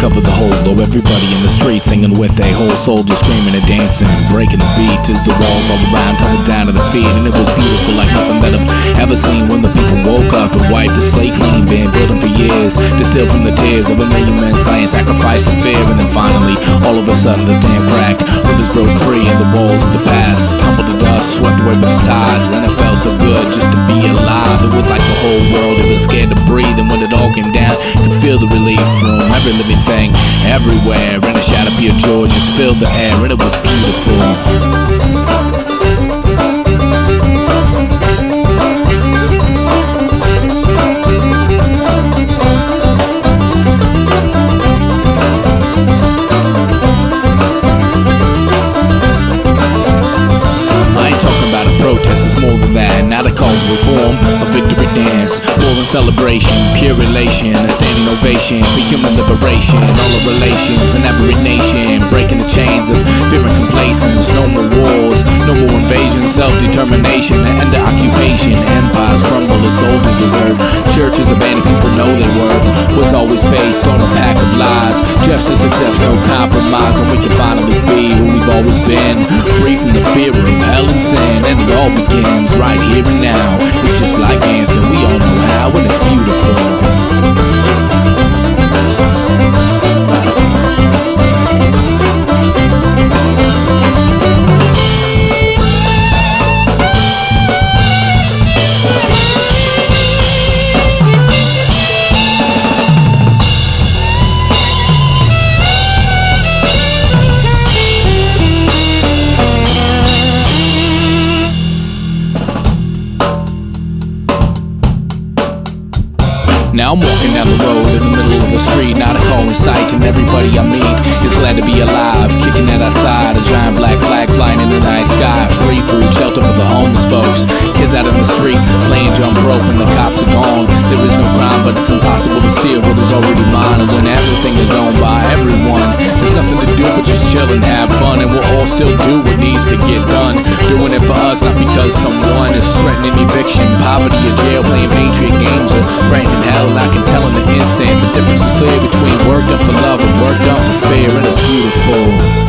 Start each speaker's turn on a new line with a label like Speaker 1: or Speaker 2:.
Speaker 1: cover the whole globe. Everybody in the street singing with a whole soldier screaming and dancing, breaking the beat as the walls all around tumbled down to the feet. And it was beautiful like nothing that I've ever seen when the people woke up and wiped the slate clean. Been building for years, distilled from the tears of a million men, science sacrificed to fear. And then finally, all of a sudden, the dam cracked. World, it was scared to breathe. And when it all came down, could feel the relief from every living thing, everywhere. And the shadow of Georgia filled the air, and it was beautiful. A victory dance, more than celebration, pure elation, a standing ovation for human liberation. All the relations in every nation, breaking the chains of fear and complacence. No more wars, no more invasion, self-determination, the end of occupation. Empires crumble, the soldiers desert. Churches abandoned, people know their worth was always based on a pack of lies. Justice accepts no compromise, and we can finally be who we've always been, free from the fear of hell and sin. And it all begins right here and now. It's just like dancing, we all know how, and it's beautiful. Now I'm walking down the road in the middle of the street, not a car in sight, and everybody I meet is glad to be alive. Kicking it outside, a giant black flag flying in the night sky. Free food, shelter for the homeless folks. Kids out in the street playing jump rope, and the cops are gone. There is no crime, but it's impossible to steal what is already mine. And when and we'll all still do what needs to get done. Doing it for us, not because someone is threatening eviction, poverty, or jail, playing patriot games, or threatening hell. I can tell in the instant the difference is clear between work up for love and work up for fear, and it's beautiful.